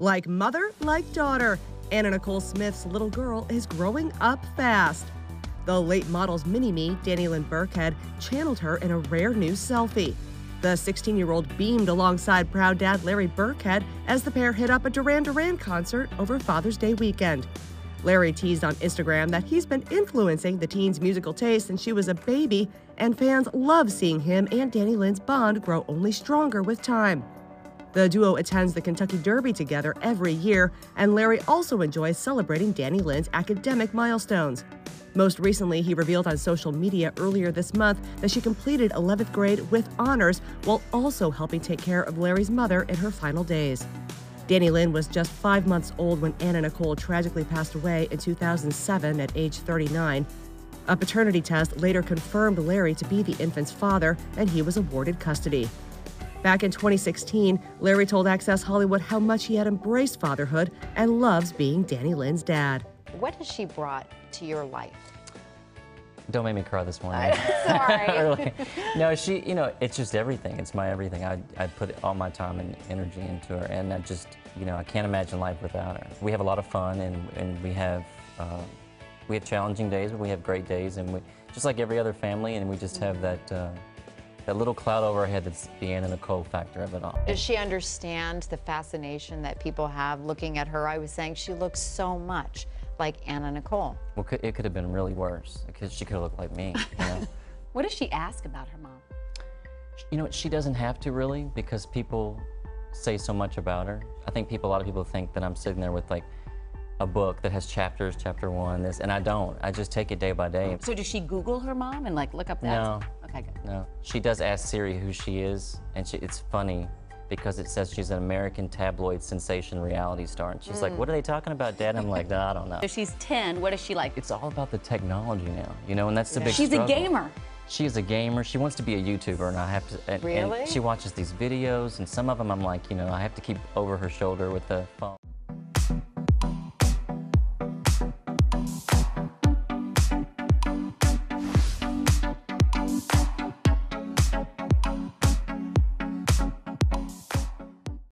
Like mother, like daughter, Anna Nicole Smith's little girl is growing up fast. The late model's mini me, Danny Lynn Birkhead, channeled her in a rare new selfie. The 16 year old beamed alongside proud dad Larry Birkhead as the pair hit up a Duran Duran concert over Father's Day weekend. Larry teased on Instagram that he's been influencing the teen's musical taste since she was a baby, and fans love seeing him and Dannielynn's bond grow only stronger with time. The duo attends the Kentucky Derby together every year, and Larry also enjoys celebrating Dannielynn's academic milestones. Most recently, he revealed on social media earlier this month that she completed 11th grade with honors while also helping take care of Larry's mother in her final days. Dannielynn was just five months old when Anna Nicole tragically passed away in 2007 at age 39. A paternity test later confirmed Larry to be the infant's father, and he was awarded custody. Back in 2016, Larry told Access Hollywood how much he had embraced fatherhood and loves being Dannielynn's dad. What has she brought to your life? Don't make me cry this morning. Sorry. Really. No, she, you know, it's just everything. It's my everything. I, I put all my time and energy into her, and I just, you know, I can't imagine life without her. We have a lot of fun, and, and we have, uh, we have challenging days, but we have great days, and we, just like every other family, and we just have that, uh, that little cloud overhead that's the Anna Nicole factor of it all. Does she understand the fascination that people have looking at her? I was saying she looks so much like Anna Nicole. Well, it could have been really worse, because she could have looked like me, you know. What does she ask about her mom? You know, what she doesn't have to really because people say so much about her. I think people, a lot of people think that I'm sitting there with like a book that has chapters, chapter one, this, and I don't. I just take it day by day. So does she Google her mom and like look up that? No. Okay, good. No, she does ask Siri who she is, and she, it's funny because it says she's an American tabloid sensation reality star, and she's like, mm. "What are they talking about, Dad?" I'm like, "No, I don't know." So she's 10. What is she like? It's all about the technology now, you know, and that's the big. She's a gamer. She is a gamer. She wants to be a YouTuber, and I have to. And, and Really? she watches these videos, and some of them I'm like, you know, I have to keep over her shoulder with the phone.